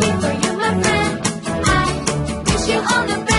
happy for you, my friend. I wish you all the best.